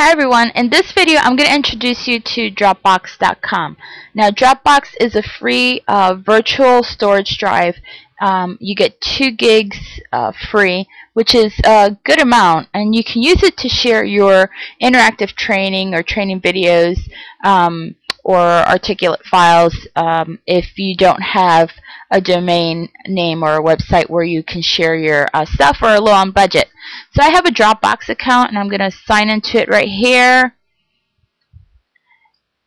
Hi everyone, in this video I'm going to introduce you to Dropbox.com. Now Dropbox is a free uh, virtual storage drive. Um, you get 2 gigs uh, free, which is a good amount, and you can use it to share your interactive training or training videos um, or articulate files um, if you don't have a domain name or a website where you can share your uh, stuff or a low on budget. So I have a Dropbox account and I'm going to sign into it right here.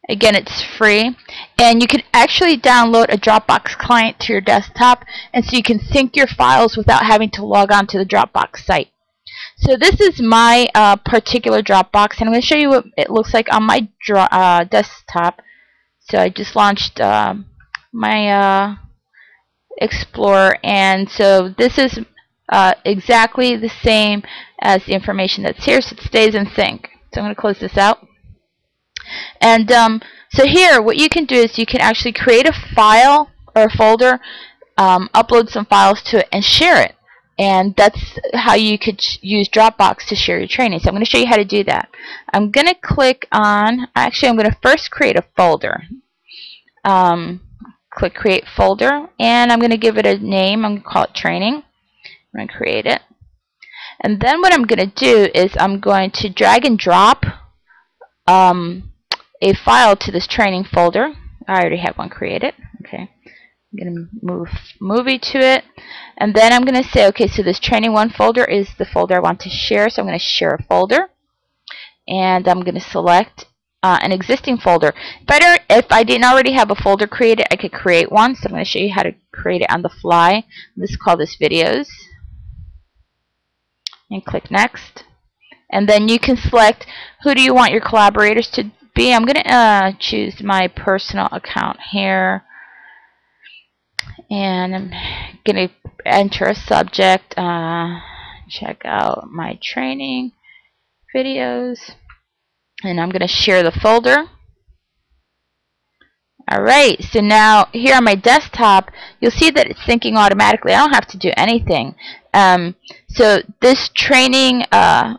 Again, it's free. And you can actually download a Dropbox client to your desktop and so you can sync your files without having to log on to the Dropbox site. So this is my uh, particular Dropbox and I'm going to show you what it looks like on my uh, desktop. So I just launched uh, my uh, Explorer and so this is uh, exactly the same as the information that's here so it stays in sync. So I'm going to close this out. And um, so here what you can do is you can actually create a file or a folder, um, upload some files to it and share it. And that's how you could use Dropbox to share your training. So I'm going to show you how to do that. I'm going to click on, actually I'm going to first create a folder. Um, click create folder and I'm going to give it a name. I'm going to call it training. I'm going to create it. And then what I'm going to do is I'm going to drag and drop um, a file to this training folder. I already have one created. Okay. I'm going to move movie to it. And then I'm going to say, okay, so this training one folder is the folder I want to share. So I'm going to share a folder. And I'm going to select uh, an existing folder. I, if I didn't already have a folder created, I could create one. So I'm going to show you how to create it on the fly. Let's call this videos. And click next. And then you can select who do you want your collaborators to be. I'm going to uh, choose my personal account here. And I'm going to enter a subject. Uh, check out my training videos and I'm going to share the folder. Alright, so now here on my desktop, you'll see that it's syncing automatically. I don't have to do anything. Um, so this training, uh,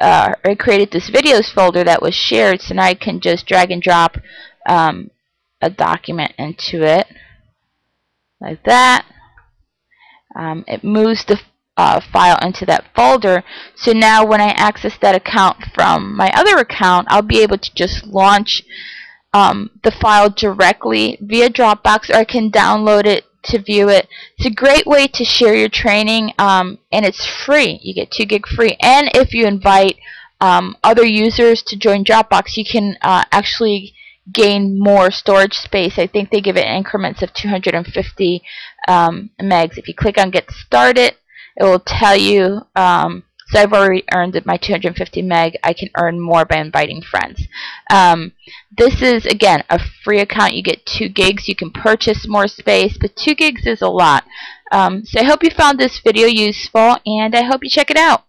uh, I created this videos folder that was shared, so now I can just drag and drop um, a document into it, like that. Um, it moves the uh, file into that folder. So now when I access that account from my other account, I'll be able to just launch um, the file directly via Dropbox or I can download it to view it. It's a great way to share your training um, and it's free. You get 2 gig free. And if you invite um, other users to join Dropbox, you can uh, actually gain more storage space. I think they give it increments of 250 um, megs. If you click on Get Started, it will tell you um, so I've already earned my 250 meg I can earn more by inviting friends. Um, this is again a free account. You get 2 gigs. You can purchase more space but 2 gigs is a lot. Um, so I hope you found this video useful and I hope you check it out